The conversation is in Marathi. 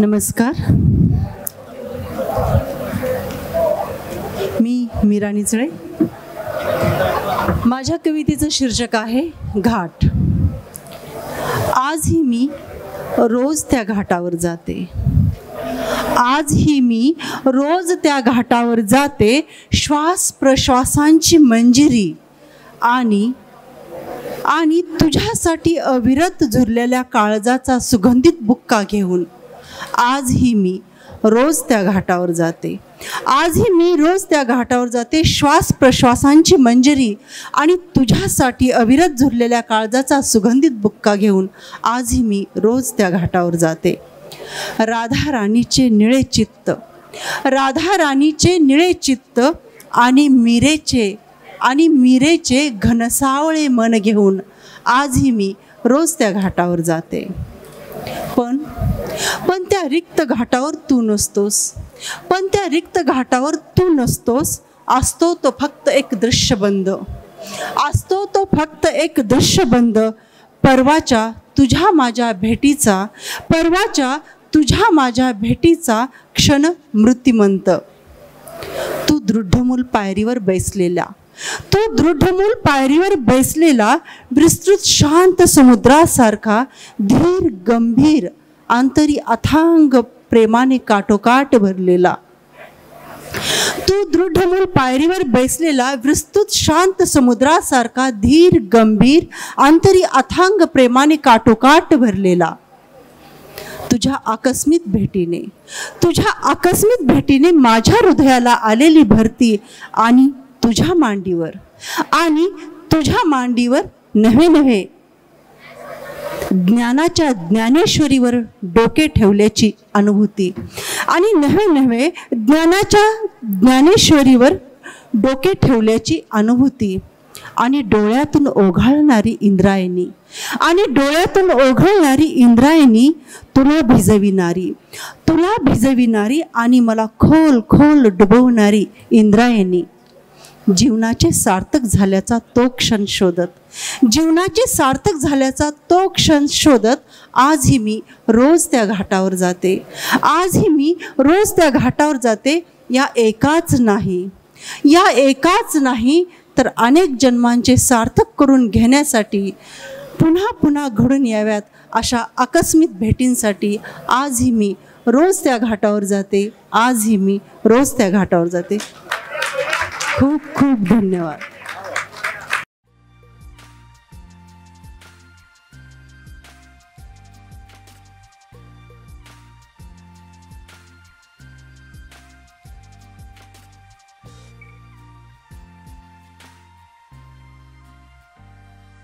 नमस्कार. मी मीरा निचळे. माझ्या कवितेचं शीर्षक आहे घाट. आजही मी रोज त्या घाटावर जाते. आजही मी रोज त्या घाटावर जाते श्वास प्रश्वासांची मंजिरी आणि आणि तुझ्यासाठी अविरत झुरलेल्या काळजाचा सुगंधित बुक्का घेऊन. आजही मी रोज त्या घाटावर जाते. आजही मी रोज त्या घाटावर जाते श्वास प्रश्वासांची मंजरी आणि तुझ्यासाठी अविरत झुरलेल्या काळजाचा सुगंधित बुक्का घेऊन आजही मी रोज त्या घाटावर जाते. राधा राणीचे निळे चित्त राधा राणीचे निळे चित्त आणि मीरेचे आणि मीरेचे घनसावळे मन घेऊन आजही मी रोज त्या घाटावर जाते. पण पण त्या रिक्त घाटावर तू नसतोस. पण त्या रिक्त घाटावर तू नसतोस. असतो तो फक्त एक दृश्यबंद असतो तो फक्त एक दृश्यबंद परवाच्या तुझ्या माझ्या भेटीचा परवाच्या तुझ्या माझ्या भेटीचा क्षण मृत्युमंत. तू दृढमूल पायरीवर बैसलेला. तो दृढमूल पायरीवर बैसलेला विस्तृत शांत समुद्रासारखा धीर गंभीर आंतरी अथांग प्रेमाने काठोकाठ भरलेला. तू दृढमूल पायरीवर बैसलेला विस्तृत शांत समुद्रासारखा धीर गंभीर आंतरी अथांग प्रेमाने काठोकाठ भरलेला. तुझ्या आकस्मित भेटीने तुझ्या आकस्मिक भेटीने माझ्या हृदयाला आलेली भरती आणि तुझ्या मांडीवर आणि तुझ्या मांडीवर नव्हे नव्हे ज्ञानाच्या ज्ञानेश्वरीवर डोके ठेवल्याची अनुभूती. आणि नव्हे नव्हे ज्ञानाच्या ज्ञानेश्वरीवर डोके ठेवल्याची अनुभूती. आणि डोळ्यातून ओघाळणारी इंद्रायणी. आणि डोळ्यातून ओघळणारी इंद्रायणी तुला भिजविणारी. तुला भिजविणारी आणि मला खोल खोल डुबवणारी इंद्रायणी. जीवनाचे सार्थक झाल्याचा तो क्षण शोधत. जीवनाचे सार्थक झाल्याचा तो क्षण शोधत आजही मी रोज त्या घाटावर जाते. आजही मी रोज त्या घाटावर जाते. या एकाच नाही. या एकाच नाही तर अनेक जन्मांचे सार्थक करून घेण्यासाठी पुन्हा पुन्हा घडून याव्यात अशा आकस्मिक भेटींसाठी आजही मी रोज त्या घाटावर जाते. आजही मी रोज त्या घाटावर जाते. खूप खूप धन्यवाद.